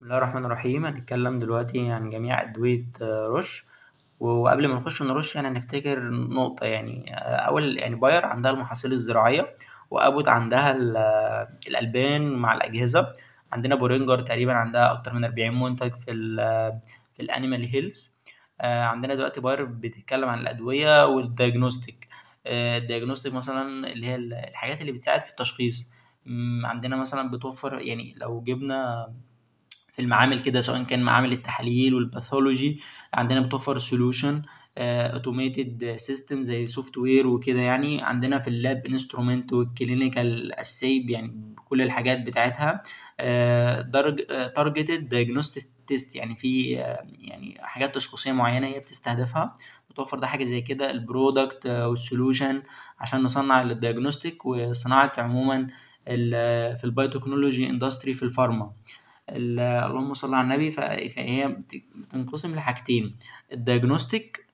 بسم الله الرحمن الرحيم. هنتكلم دلوقتي عن جميع أدوية Roche. وقبل ما نخش ف Roche يعني هنفتكر نقطة يعني أول يعني Bayer عندها المحاصيل الزراعية وأبوت عندها الألبان مع الأجهزة. عندنا Boehringer تقريبا عندها أكتر من أربعين منتج في ال في ال animal health عندنا دلوقتي Bayer بتتكلم عن الأدوية وال diagnostic ال diagnostic مثلا اللي هي الحاجات اللي بتساعد في التشخيص. عندنا مثلا بتوفر يعني لو جبنا في المعامل كده سواء كان معامل التحاليل وال pathology عندنا بتوفر solution automated system زي software وكده يعني. عندنا في ال lab instrument وال clinical assay يعني كل الحاجات بتاعتها. targeted diagnostic test يعني في يعني حاجات تشخيصية معينة هي بتستهدفها. بتوفر ده حاجة زي كده ال product وال solution عشان نصنع ال diagnostic وصناعة عموما في ال biotechnology industry في ال pharma اللهم صل على النبي فهي بتنقسم لحاجتين ال diagnostic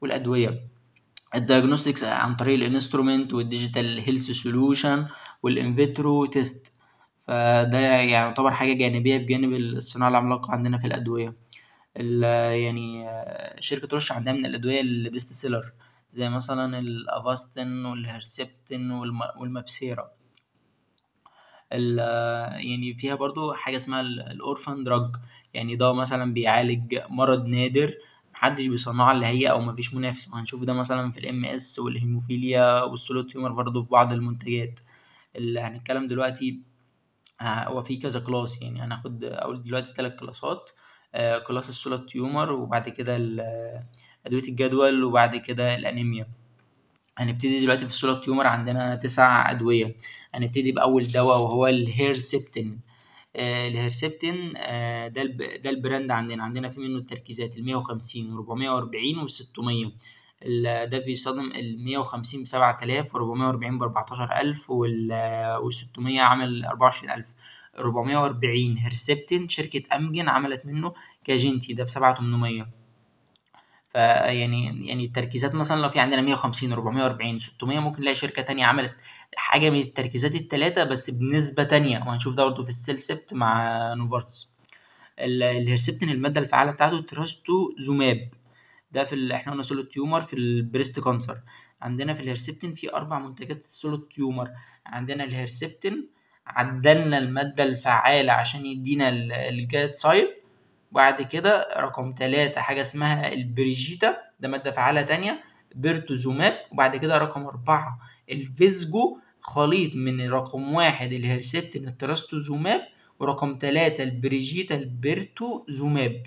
والأدوية. ال diagnostics عن طريق الإنسترومنت والديجيتال هيلث سولوشن والإنفيترو تيست. فده يعني يعتبر حاجة جانبية بجانب الصناعة العملاقة عندنا في الأدوية. يعني شركة Roche عندها من الأدوية ال best seller زي مثلا ال Avastin وال Herceptin وال MabThera. يعني فيها برضو حاجة اسمها ال orphan drug يعني ده مثلا بيعالج مرض نادر محدش بيصنعه اللي هي أو مفيش منافس. وهنشوف ده مثلا في ال MS وال hemophilia وال solid tumor برضو في بعض المنتجات. اللي هنتكلم دلوقتي هو في كذا class يعني هناخد أول دلوقتي تلات كلاسات class ال solid tumor وبعد كده أدوية الجدول وبعد كده الأنيميا. هنبتدي دلوقتي في ال solid tumor عندنا تسع أدوية. هنبتدي بأول دواء وهو ال Herceptin. آه ال Herceptin آه ده. ده ال brand عندنا. عندنا في منه التركيزات المية وخمسين وربعمية وأربعين والستمية. ده بيستخدم المية وخمسين بسبعة آلاف وربعمية وأربعين بأربعتاشر ألف والستمية عمل أربعة وعشرين ألف. ربعمية وأربعين Herceptin شركة Amgen عملت منه Kanjinti ده بسبعة تمنمية فيعني يعني التركيزات مثلا لو في عندنا 150 440 600 ممكن نلاقي شركة تانية عملت حاجة من التركيزات الثلاثه بس بنسبة تانية. وهنشوف ده برضه في ال CellCept مع Novartis. ال Herceptin الماده الفعاله بتاعته تراستوزوماب ده في. إحنا قلنا solid tumor في ال breast cancer عندنا في ال Herceptin في أربع منتجات solid tumor عندنا ال Herceptin عدلنا المادة الفعالة عشان يدينا الجات سايد وبعد كده رقم تلاتة حاجة اسمها ال Perjeta ده مادة فعالة تانية pertuzumab وبعد كده رقم أربعة ال Phesgo خليط من رقم واحد ال Herceptin ال trastuzumab ورقم تلاتة ال Perjeta ال pertuzumab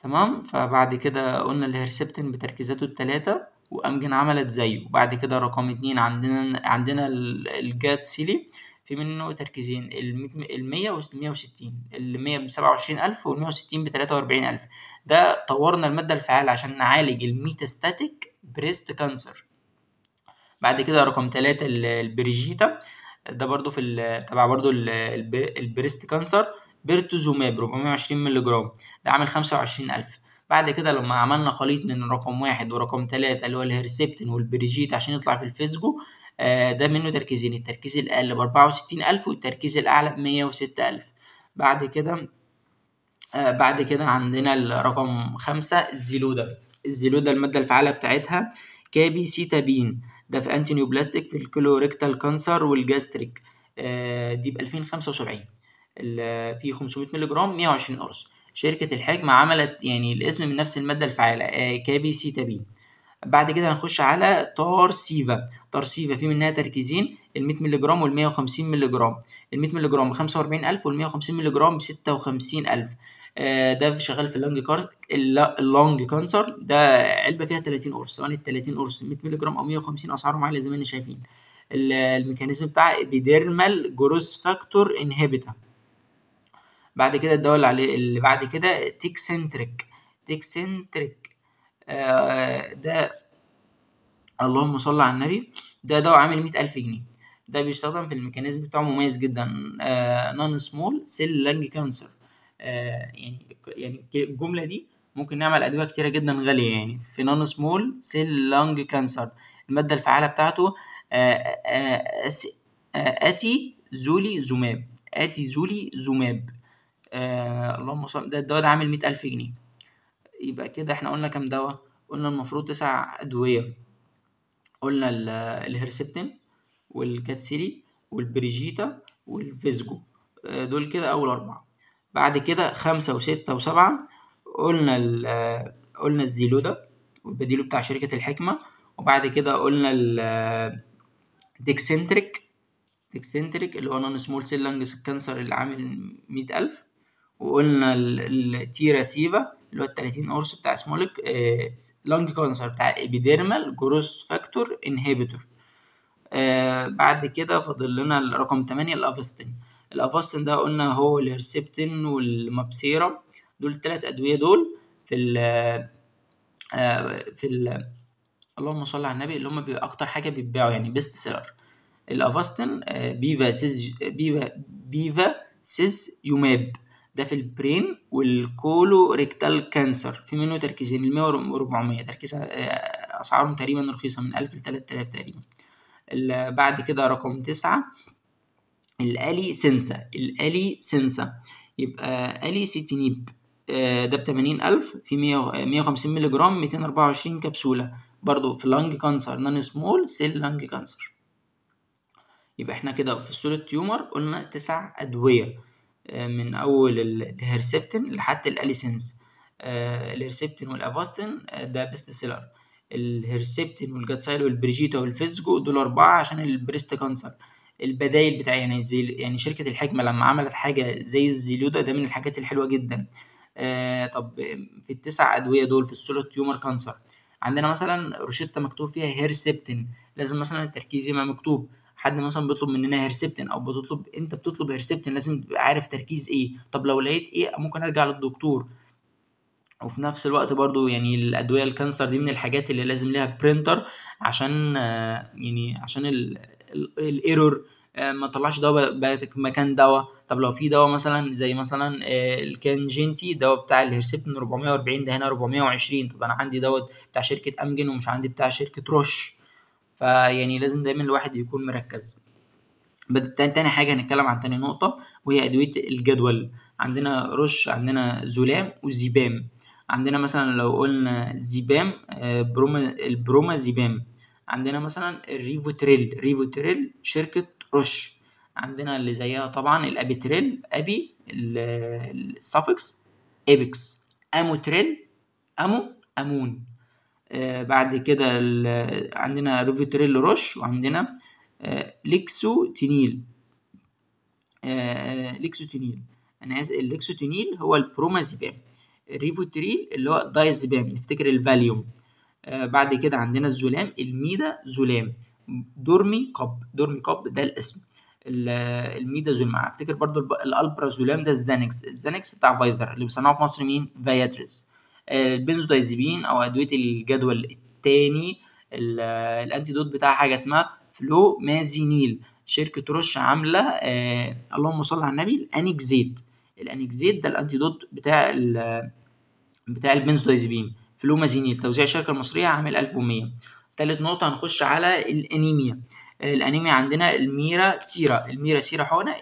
تمام؟ فبعد كده قلنا ال Herceptin بتركيزاته التلاتة و Amgen عملت زيه. وبعد كده رقم اتنين عندنا عندنا ال Kadcyla في منه تركيزين المية والمية وستين المية بسبعة وعشرين ألف والمية وستين بتلاتة وأربعين ألف. ده طورنا المادة الفعالة عشان نعالج ال metastatic breast cancer بعد كده رقم تلاتة ال Perjeta ده برضو في تبع برضو ال breast cancer pertuzumab ربعمية وعشرين مللي جرام ده عامل خمسة وعشرين ألف. بعد كده لما عملنا خليط من رقم واحد ورقم تلاتة اللي هو ال Herceptin وال Perjeta عشان يطلع في ال Phesgo ده منه تركيزين التركيز الأقل بأربعة وستين ألف والتركيز الأعلى بمية وستة ألف. بعد كده آه بعد كده عندنا الرقم خمسة ال Xeloda ال Xeloda المادة الفعالة بتاعتها capecitabine ده في antineoplastic في ال colorectal cancer وال gastric آه دي بألفين خمسة وسبعين. في 500 مللي جرام 120 قرص. شركة الحكمة عملت يعني الاسم من نفس المادة الفعالة آه capecitabine بعد كده هنخش على Tarceva Tarceva في منها تركيزين ال 100 مللي جرام وال 150 مللي جرام. ال 100 مللي جرام ب 45000 وال 150 مللي جرام ب 56000 آه ده شغال في ال lung car ال lung cancer. ده علبة فيها 30 قرص. سواء ال 30 قرص. 100 مللي جرام أو 150 أسعارهم عالية زي ما إحنا شايفين. ال mechanism بتاع epidermal growth factor inhibitor بعد كده الدواء اللي عليه اللي بعد كده Tecentriq Tecentriq ده اللهم صل على النبي. ده دواء عامل مئة ألف جنيه. ده بيستخدم في ال mechanism بتاعه مميز جدا. آه non small cell lung cancer آه يعني يعني الجملة دي ممكن نعمل أدوية كتيرة جدا غالية يعني في non small cell lung cancer المادة الفعالة بتاعته آتي زولي زوماب آتي زولي زوماب آه اللهم صل ده الدواء ده عامل مئة ألف جنيه. يبقى كده إحنا قلنا كام دواء؟ قلنا المفروض تسع أدوية. قلنا ال- الهرسبتين والكاتسيري والبريجيتا والفيزجو. آه، دول كده أول أربعة. بعد كده خمسة وستة وسبعة قلنا آه، قلنا ال Xeloda والبديل بتاع شركة الحكمة. وبعد كده قلنا ال Tecentriq. Tecentriq اللي هو non small cell lung cancer اللي عامل مية ألف. وقلنا ال Tarceva اللي هو التلاتين قرص بتاع small cell lung cancer بتاع epidermal growth factor inhibitor آه بعد كده فاضل لنا الرقم 8 ال Avastin. ال Avastin ده قلنا هو ال Herceptin وال MabThera. دول التلات أدوية دول في ال آه في ال اللهم صل على النبي اللي هم بيبقى أكتر حاجة بيتباعوا يعني best seller ال Avastin آه beva ciz beva bevacizumab. ده في ال brain وال colorectal cancer. في منه تركيزين ال 100 و 400 تركيز آه، أسعارهم تقريبا رخيصة من 1000 ل 3000 تقريبا. بعد كده رقم تسعة ال Alecensa. ال Alecensa. يبقى alectinib آه، ده بتمانين ألف. في مية وخمسين مللي جرام ميتين أربعة وعشرين كبسولة. برضو في lung cancer non small cell lung cancer يبقى إحنا كده في solid tumor قلنا تسع أدوية. من أول ال- ال Herceptin لحد ال Alecensa آه، ال Herceptin وال Avastin آه، ده بيست سيلر الهرسبتين والجاتسايل والبريجيتا والفيزجو دول أربعة عشان ال breast cancer. البدايل بتاع يعني زي يعني شركة الحكمة لما عملت حاجة زي ال Xeloda ده من الحاجات الحلوة جدا. آه طب في التسع أدوية دول في ال solid tumor cancer عندنا مثلا روشتة مكتوب فيها Herceptin. لازم مثلا التركيز يبقى مكتوب. حد مثلا بيطلب مننا Herceptin أو بتطلب أنت بتطلب Herceptin لازم تبقى عارف تركيز إيه. طب لو لقيت إيه ممكن أرجع للدكتور. وفي نفس الوقت برضو يعني الأدوية ال cancer دي من الحاجات اللي لازم ليها printer عشان آه، يعني عشان ال error ما طلعش دواء مكان دواء. طب لو في دواء مثلا زي مثلا آه، ال Kanjinti دواء بتاع ال Herceptin 440 ده هنا 420 طب أنا عندي دواء بتاع شركة Amgen ومش عندي بتاع شركة Roche فيعني لازم دايما الواحد يكون مركز. تاني حاجة هنتكلم عن تاني نقطة وهي أدوية الجدول. عندنا Roche عندنا zolam و zepam. عندنا مثلا لو قلنا زيبام آه، بروما البروما زيبام. عندنا مثلا الريفوتريل. ريفوتريل شركة رش. عندنا اللي زيها طبعا الأبيتريل أبي ال- السافكس ابيكس أموتريل أمو أمون. بعد كده عندنا ريفوتريل روش وعندنا آه ليكسوتينيل آه ليكسوتينيل أنا اسف ال Lexotanil هو ال bromazepam ال Rivotril اللي هو دايزيبام نفتكر الفاليوم آه بعد كده عندنا ال zolam ال midazolam. Dormicum Dormicum ده الاسم. ال- الميدا زولام. أفتكر برضو الب- ال alprazolam ده ال Xanax. ال Xanax بتاع فايزر اللي بيصنعه في مصر مين؟ فياتريس. آه، البنزودايزيبين أو أدوية الجدول الثاني ال antidote بتاع حاجة اسمها flumazenil. شركة Roche عاملة آه اللهم صل على النبي ال Anexate ال Anexate ده ال antidote بتاع ال- بتاع ال benzodiazepine flumazenil توزيع الشركة المصرية عامل 1100 تالت نقطة هنخش على الأنيميا. آه، الأنيميا عندنا ال Mircera. ال Mircera حقنة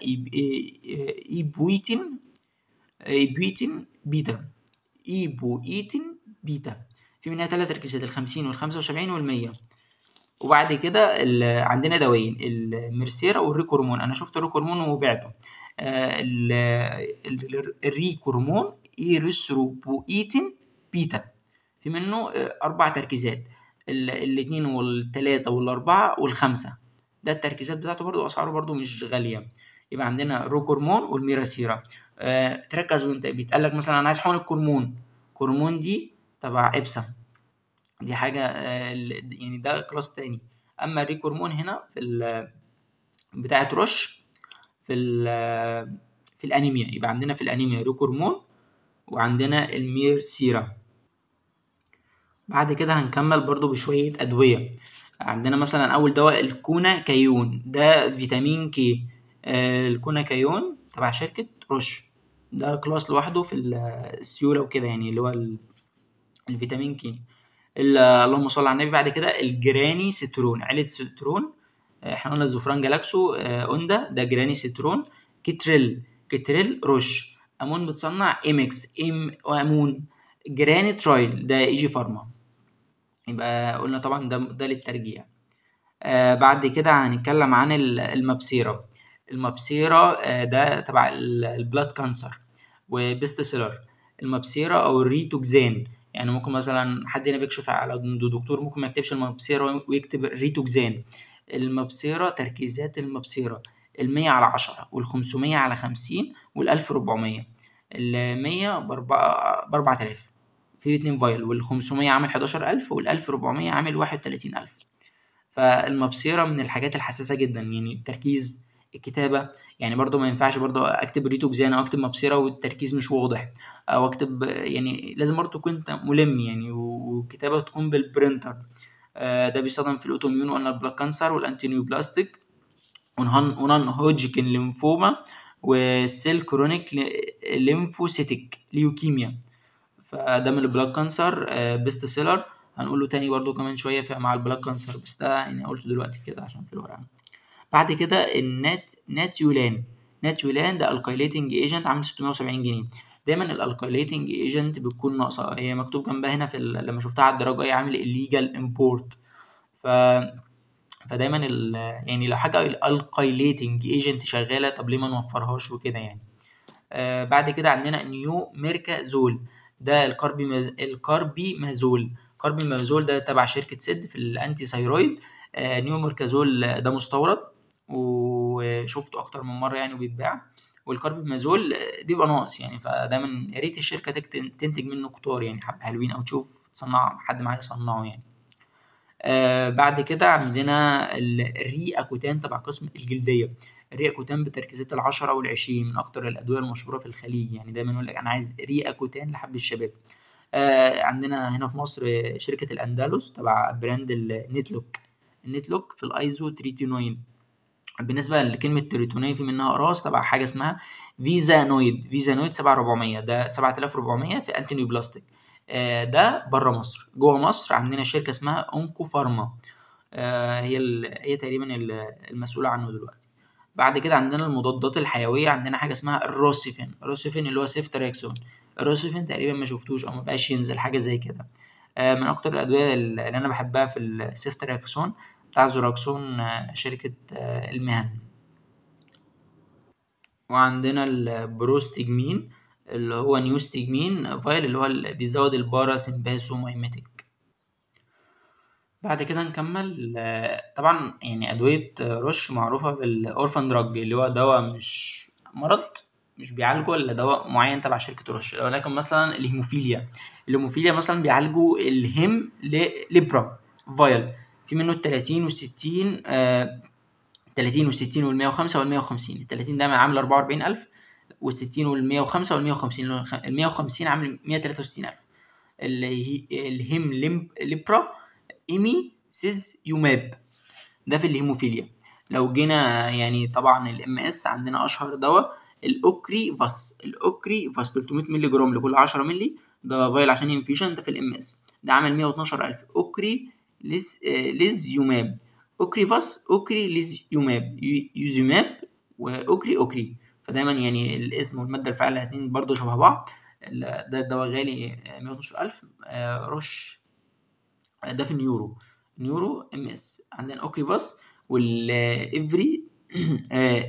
epoetin epoetin beta. epoetin beta. في منها ثلاث الخمسين والخمسة وسبعين والمية. وبعد كده عندنا دوايين ال Mircera وال Recormon أنا شفت ال Recormon وبعته. آه، ال- ال- ال Recormon erythropoietin beta. في منه آه، أربع تركيزات ال- الاتنين والتلاتة والأربعة والخمسة. ده التركيزات بتاعته برضو أسعاره برضو مش غالية. يبقى عندنا Recormon وال Mircera. أه تركز وانت بيتقالك مثلا أنا عايز حقن ال Choriomon Choriomon دي تبع IBSA. دي حاجة آه، يعني ده class تاني. أما ال Recormon هنا في بتاعة Roche في في الأنيميا. يبقى عندنا في الأنيميا Recormon وعندنا ال Mircera بعد كده هنكمل برضو بشوية أدوية. عندنا مثلا أول دواء ال Konakion. ده فيتامين K. آه ال Konakion تبع شركة Roche. ده class لوحده في ال- السيولة وكده يعني اللي هو ال- الفيتامين K. ال- اللهم صل على النبي. بعد كده ال granisetron عيلة setron آه، إحنا قلنا ال Zofran Glaxo آه، أوندا ده granisetron Kytril Kytril Roche. Amoun بتصنع Emex إم Amoun. Granitryl ده EGYPharma. يبقى قلنا طبعا ده ده للترجيع. آه بعد كده هنتكلم عن ال- ال MabThera ال MabThera آه ده تبع ال- ال blood cancer و best seller ال MabThera أو ال Rituxan يعني ممكن مثلا حد هنا بيكشف على دكتور ممكن ما يكتبش ال MabThera ويكتب ال Rituxan ال MabThera تركيزات ال MabThera المية على عشرة والخمسمية على خمسين والألف ربعمية المية بأربعة آلاف. في اتنين vial والخمسمية عامل حداشر ألف والألف ربعمية عامل واحد وتلاتين ألف. فال MabThera من الحاجات الحساسة جدا يعني التركيز الكتابة. يعني برضو ما ينفعش برضو أكتب Rituxan أو أكتب MabThera والتركيز مش واضح أو أكتب يعني لازم برضو تكون ملم يعني والكتابة تكون بال printer آه، ده بيستخدم في ال autoimmune وقلنا ال blood cancer وال antineoplastic و non-Hodgkin lymphoma وال cell chronic lymphocytic leukemia. فده من ال blood cancer best seller هنقوله تاني برضو كمان شوية مع ال blood cancer بس ده يعني قلته دلوقتي كده عشان في الورقة. بعد كده النات Natulan Natulan ده alkylating agent عامل 670 جنيه. دايما ال alkylating agent بتكون ناقصة. هي مكتوب جنبها هنا في لما شفتها على ال Drug Eye عامل illegal import ف فدايما ال... يعني لو حاجة alkylating agent شغالة طب ليه ما نوفرهاش وكده يعني؟ آه بعد كده عندنا Neo-Mercazole ده الكاربي ال carbimazole carbimazole ده تبع شركة CID في ال anti-thyroid آه Neo-Mercazole ده مستورد. وشفته أكتر من مرة يعني وبيتباع وال carbimazole بيبقى ناقص يعني فدايما يا ريت الشركة تكت- تنتج منه كتار يعني حبة حلوين أو تشوف تصنع حد معاه يصنعه يعني. آه بعد كده عندنا ال- ال Roaccutane تبع قسم الجلدية. ال Roaccutane بتركيزات العشرة والعشرين من أكتر الأدوية المشهورة في الخليج يعني دايما يقول لك أنا عايز Roaccutane لحب الشباب. آه عندنا هنا في مصر شركة الأندلس تبع brand ال Netlook ال Netlook في الأيزو تريتينوين بالنسبة لكلمة تريتونية في منها أقراص تبع حاجة اسمها Vesanoid. Vesanoid 7400 ده 7400 في بلاستيك آه، ده بره مصر. جوه مصر عندنا شركة اسمها Onco Pharma آه، هي. هي تقريبا ال- المسؤولة عنه دلوقتي. بعد كده عندنا المضادات الحيوية عندنا حاجة اسمها ال Rocephin. ال Rocephin اللي هو ceftriaxone ال Rocephin تقريبا ما شفتوش أو ما بقاش ينزل حاجة زي كده. آه، من أكتر الأدوية اللي أنا بحبها في ال ceftriaxone بتاع Xoraxon آه، شركة آه، المهن. وعندنا ال Prostigmin اللي هو neostigmine vial اللي هو اللي بيزود ال parasympathomimetic بعد كده نكمل آه، طبعا يعني أدوية Roche معروفة بال orphan drug اللي هو دواء مش مرض مش بيعالجه إلا دواء معين تبع شركة Roche. ولكن مثلا ال hemophilia. ال hemophilia مثلا بيعالجوا ال Hem ل- Hemlibra vial. في منه التلاتين والستين آه 30 والستين والمية وخمسة والمية وخمسين. التلاتين ده عامل أربعة وأربعين ألف والستين والمية وخمسة والمية وخمسين. المية وخمسين عامل مية تلاتة وستين ألف. اللي هي ال Hemlibra emicizumab. ده في الهيموفيليا. لو جينا يعني طبعا ال MS عندنا أشهر دواء ال Ocrevus. ال Ocrevus 300 مللي جرام لكل 10 مللي. ده vial عشان infusion ده في ال MS. ده عامل 112000 ocrelizumab Ocrevus ocrelizumab يو- يوزيماب واوكري اوكري فدايما يعني الاسم والمادة الفعاله الاثنين برضه شبه بعض. ده الدواء غالي آه، 112000 آه، Roche. ده في ال neuro. neuro MS. عندنا Ocrevus والافري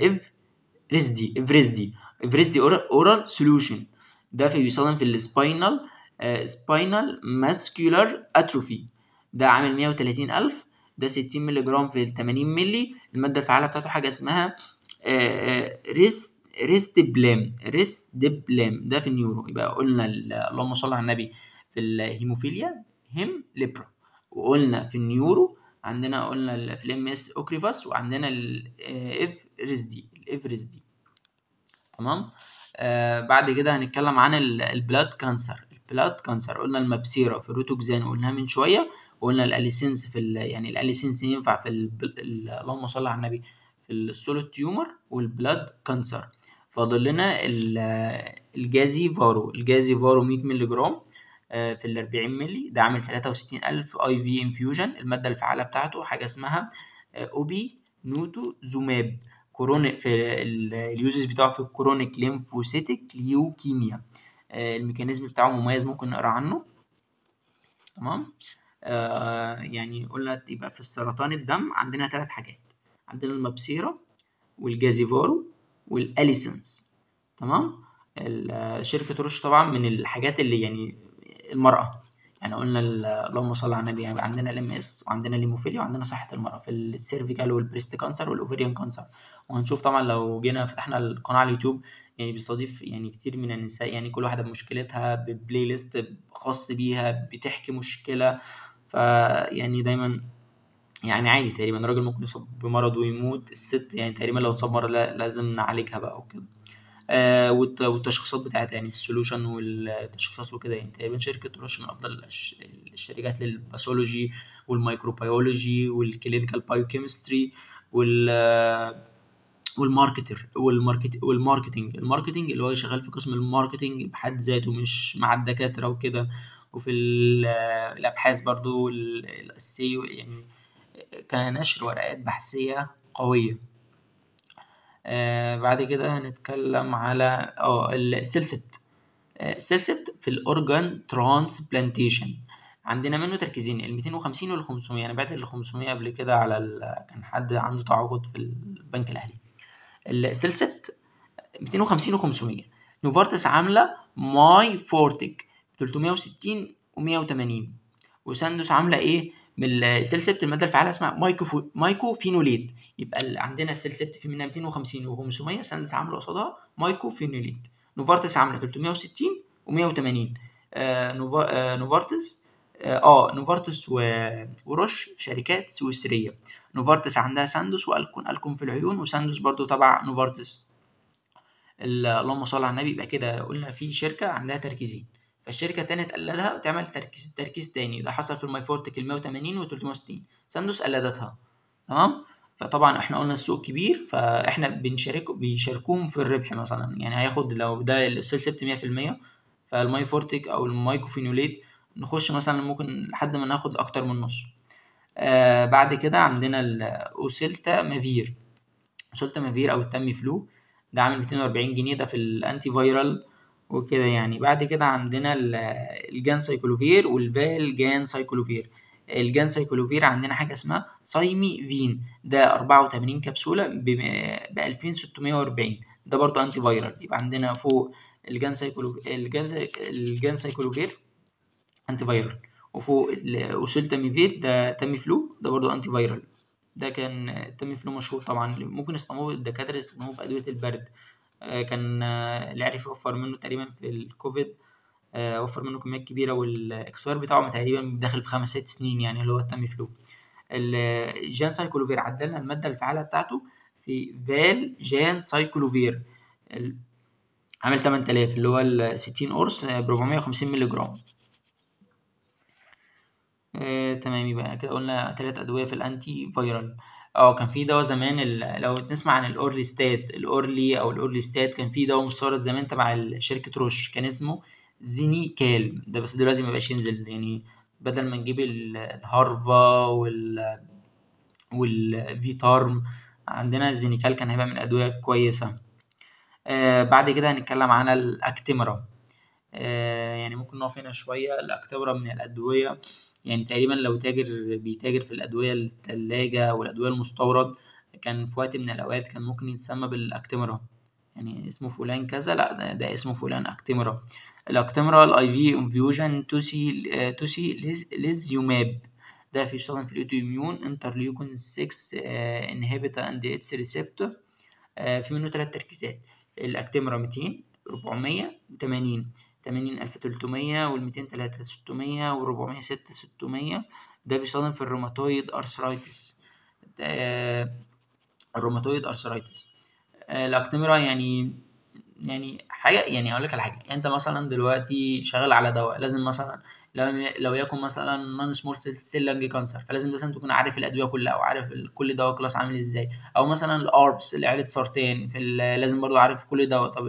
Evrysdi Evrysdi Evrysdi oral solution ده في بيستخدم في ال spinal spinal muscular atrophy ده عامل 130 ألف ده 60 مللي جرام في 80 مللي المادة الفعالة بتاعته حاجة اسمها ريست risdiplam risdiplam. ده في ال neuro. يبقى قلنا ال- اللهم صل على النبي. في ال hemophilia Hemlibra. وقلنا في ال neuro عندنا قلنا في ال MS Ocrevus وعندنا ال Evrysdi ال Evrysdi تمام؟ آه بعد كده هنتكلم عن ال- ال blood cancer. ال blood cancer. قلنا ال MabThera في ال Rituxan قلناها من شوية. وقلنا الاليسنس في ال يعني الاليسنس ينفع في ال ال اللهم صل على النبي في ال solid tumor وال blood cancer. فاضل لنا ال- ال Gazyvaro ال Gazyvaro 100 مللي جرام آه، في ال 40 مللي ده عامل 63000 IV infusion المادة الفعالة بتاعته حاجة اسمها obinutuzumab chronic في ال uses بتاعه في ال chronic lymphocytic leukemia ال mechanism بتاعه مميز ممكن نقرأ عنه. تمام؟ يعني قلنا يبقى في السرطان الدم عندنا ثلاث حاجات. عندنا ال MabThera وال Gazyvaro والاليسنس تمام؟ شركة روش طبعا من الحاجات اللي يعني المرأة. يعني قلنا ال- اللهم صل على النبي يعني عندنا ال MS وعندنا الليموفيليا وعندنا صحة المرأة في ال cervical وال breast cancer وال ovarian cancer. وهنشوف طبعا لو جينا فتحنا القناة على اليوتيوب يعني بيستضيف يعني كتير من النساء يعني كل واحدة بمشكلتها ب playlist خاص بيها بتحكي مشكلة فيعني دايما يعني عادي تقريبا الراجل ممكن يصاب بمرض ويموت الست يعني تقريبا لو اتصاب مرض لا- لازم نعالجها بقى وكده. آه والت- والتشخيصات بتاعتها يعني ال solution والتشخيصات وكده يعني تقريبا شركة روش من أفضل الش- الشركات لل pathology وال microbiology وال clinical biochemistry وال والماركتر والماركت والماركتنج الماركتنج اللي هو شغال في قسم ال marketing بحد ذاته مش مع الدكاترة وكده. وفي ال- الأبحاث برضو ال- السيو يعني كنشر ورقات بحثية قوية. آه بعد كده هنتكلم على آه ال CellCept ال CellCept في ال organ transplantation. عندنا منه تركيزين ال 250 وال 500 أنا بعت ال 500 قبل كده على. كان حد عنده تعاقد في البنك الأهلي. ال CellCept 250 و500 نوفارتس عاملة Myfortic. 360 و180 وساندوز عاملة إيه؟ من ال CellCept المادة الفعالة اسمها myco mycophenolate يبقى عندنا ال CellCept في منها 250 و500 ساندوز عاملة قصادها mycophenolate نوفارتس عاملة 360 و180 آه نوفا آه نوفارتس آه آه، نوفارتس و- وروش شركات سويسرية. نوفارتس عندها ساندوز وألكون. ألكون في العيون. وساندوز برضو تبع نوفارتس. ال- اللهم صل على النبي. يبقى كده قلنا في شركة عندها تركيزين. فالشركه التانية تقلدها وتعمل تركيز تركيز تاني. ده حصل في ال Myfortic ال 180 و 360 ساندوز قلدتها. تمام؟ فطبعا إحنا قلنا السوق كبير فإحنا بنشارك بيشاركوهم في الربح مثلا. يعني هياخد لو ده ال CellCept 100% فال Myfortic أو ال mycophenolate نخش مثلا ممكن لحد ما ناخد أكتر من نص. آه بعد كده عندنا ال oseltamivir. oseltamivir أو ال Tamiflu ده عامل 240 جنيه. ده في ال antiviral وكده يعني. بعد كده عندنا ال- ال ganciclovir وال valganciclovir ال ganciclovir عندنا حاجة اسمها Cymevene ده 84 كبسولة ب 2640 ده برضه antiviral يبقى عندنا فوق ال gan ال ganci- ال ganciclovir antiviral وفوق ال oseltamivir ده Tamiflu ده برضو antiviral ده كان Tamiflu مشهور طبعا. ممكن يستخدموه الدكاترة يستخدموه في أدوية البرد. كان آه، اللي عرف يوفر منه تقريبا في الكوفيد آه، وفر منه كميات كبيرة وال expire بتاعه تقريبا داخل في خمس ست سنين يعني اللي هو ال Tamiflu ال ganciclovir عدلنا المادة الفعالة بتاعته في valganciclovir عامل 8000 اللي هو ال 60 قرص ب 450 مللي جرام. آه، تمام يبقى كده قلنا تلات أدوية في ال antiviral آه كان في دواء زمان لو تسمع عن ال orlistat ال orli أو ال orlistat كان في دواء مستورد زمان تبع شركة روش كان اسمه Xenical ده بس دلوقتي مبقاش ينزل يعني بدل ما نجيب ال- الهارفا وال والفيتارم عندنا ال Xenical كان هيبقى من الأدوية كويسة. آه بعد كده هنتكلم عن ال Actemra آه، يعني ممكن نقف هنا شوية. ال Actemra من الأدوية يعني تقريبا لو تاجر بيتاجر في الأدوية التلاجة أو الأدوية المستورد كان في وقت من الأوقات كان ممكن يتسمى بال Actemra يعني اسمه فلان كذا لا ده, ده اسمه فلان Actemra ال Actemra ال IV infusion toci آه، tociliz- lizumab. ده في يستخدم في ال autoimmune interleukin 6 inhibitor and its receptor آه، في منه تلات تركيزات. ال Actemra 200 400 80 80 1300 وال 200 3 600 وال 400 6 600 ده في ال rheumatoid arthritis. آه، ال rheumatoid arthritis. آه، ال Actemra يعني يعني حاجة يعني أقول لك على حاجة أنت مثلا دلوقتي شغال على دواء لازم مثلا لو لو يكن مثلا non small cell lung cancer فلازم مثلا تكون عارف الأدوية كلها أو عارف كل دواء class عامل إزاي. أو مثلا ال ARBs لعيلة sartan في لازم برضو عارف كل دواء طب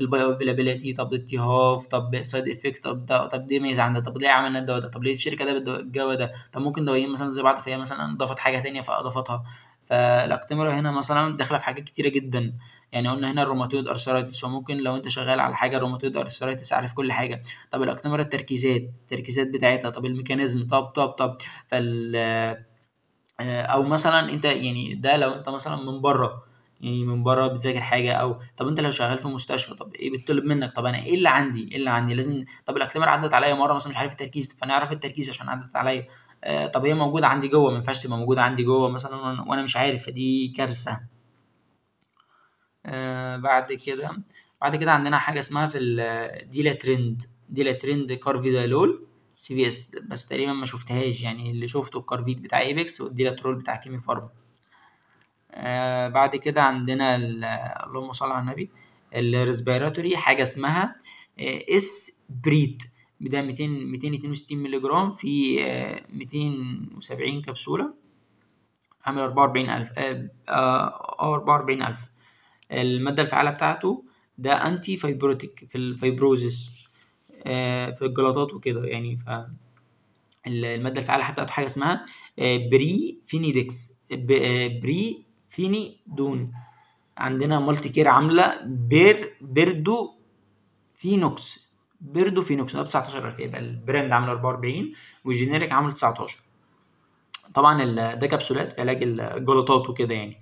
ال bioavailability طب ال t half طب side effect طب ده طب دي ميزة عندها طب ليه عملنا الدواء ده طب ليه الشركة ده الدواء ده. طب ممكن دوايين مثلا زي بعض فهي مثلا ضافت حاجة تانية فأضافتها. فال Actemra هنا مثلا داخلة في حاجات كتيرة جدا. يعني قلنا هنا ال rheumatoid arthritis فممكن لو أنت شغال على حاجة ال rheumatoid arthritis عارف كل حاجة. طب ال Actemra التركيزات التركيزات بتاعتها طب ال mechanism طب طب طب. فال آه، أو مثلا أنت يعني ده لو أنت مثلا من بره يعني من بره بتذاكر حاجة أو طب أنت لو شغال في مستشفى طب إيه بيطلب منك؟ طب أنا إيه اللي عندي؟ إيه اللي عندي؟ لازم طب الاكتمال عدت عليا مرة مثلا مش عارف التركيز فنعرف التركيز عشان عدت عليا. آه طب هي موجودة عندي جوه ما ينفعش تبقى موجودة عندي جوه مثلا وأنا مش عارف فدي كارثة. آه بعد كده بعد كده عندنا حاجة اسمها في الديلا ترند. Dilatrend carvedilol. CVS بس تقريبا ما شفتهاش يعني اللي شفته ال Carvid بتاع إيبكس وال Dilatrol بتاع كيمي فارما. آه بعد كده عندنا ال- اللهم صل على النبي ال respiratory حاجة اسمها Esbriet. ده 200 262 مللي جرام في آه 270 كبسولة. عامل 44000 آه آه، 44000 المادة الفعالة بتاعته ده anti fibrotic في ال fibrosis آه، في الجلطات وكده يعني. ف ال- المادة الفعالة بتاعته حاجة اسمها آه، Pirfenidex آه، pirfenidone. عندنا Multicare عاملة بير بيردو فينوكس بيردو فينوكس ب 19000 يبقى ال brand عامل 44 وال generic عامل 19 طبعا ده كبسولات في علاج الجلطات وكده يعني.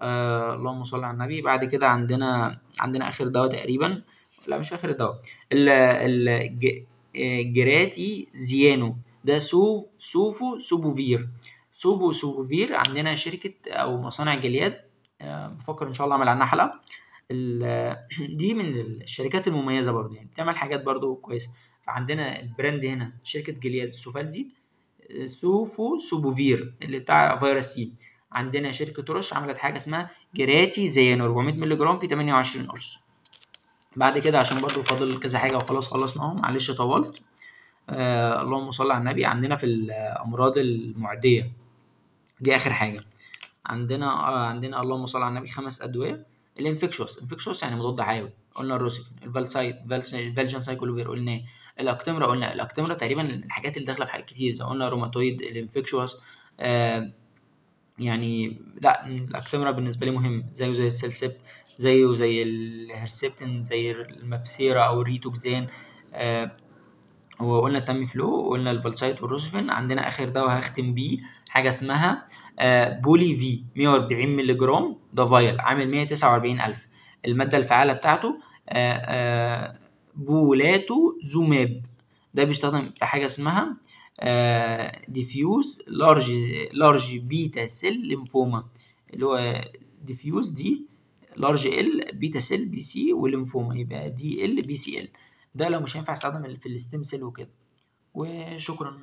آه اللهم صل على النبي. بعد كده عندنا عندنا آخر دواء تقريبا. لا مش آخر دواء. ال ال ج- آه، Ziano. ده sof sofosbuvir. sofosbuvir عندنا شركة أو مصانع Gilead آه، بفكر إن شاء الله أعمل عنها حلقة. ال- دي من الشركات المميزة برضه يعني بتعمل حاجات برضه كويسة. فعندنا ال brand هنا شركة Gilead ال Sovaldi sofosbuvir اللي بتاع فيروس سي. عندنا شركة رش عملت حاجة اسمها Gratiziano 400 مللي جرام في 28 قرص بعد كده عشان برضو فاضل كذا حاجة وخلاص خلصناهم معلش طولت. آه اللهم صل على النبي. عندنا في الأمراض المعدية دي آخر حاجة. عندنا آه عندنا اللهم صل على النبي خمس أدوية. ال infectious. infectious يعني مضاد حيوي قلنا ال Rocephin ال Valcyte valganciclovir قلناه. ال Actemra قلنا ال Actemra تقريبا الحاجات اللي داخلة في حاجات كتير زي قلنا روماتويد ال infectious يعني لا ال Actemra بالنسبة لي مهم. زيه زي ال CellCept زيه زي ال Herceptin زي ال MabThera أو ال Rituxan وقلنا ال Tamiflu وقلنا ال Valcyte وال Rocephin عندنا آخر دواء هختم بيه حاجة اسمها آه Polivy 140 مللي جرام ده vial عامل 149000 المادة الفعالة بتاعته آه آه polatuzumab. ده بيستخدم في حاجة اسمها diffuse large large B cell lymphoma اللي هو diffuse D large L B cell B C وال lymphoma يبقى دي ال بي سي ال ده لو مش هينفع استخدم في ال stem cell وكده. وشكرا.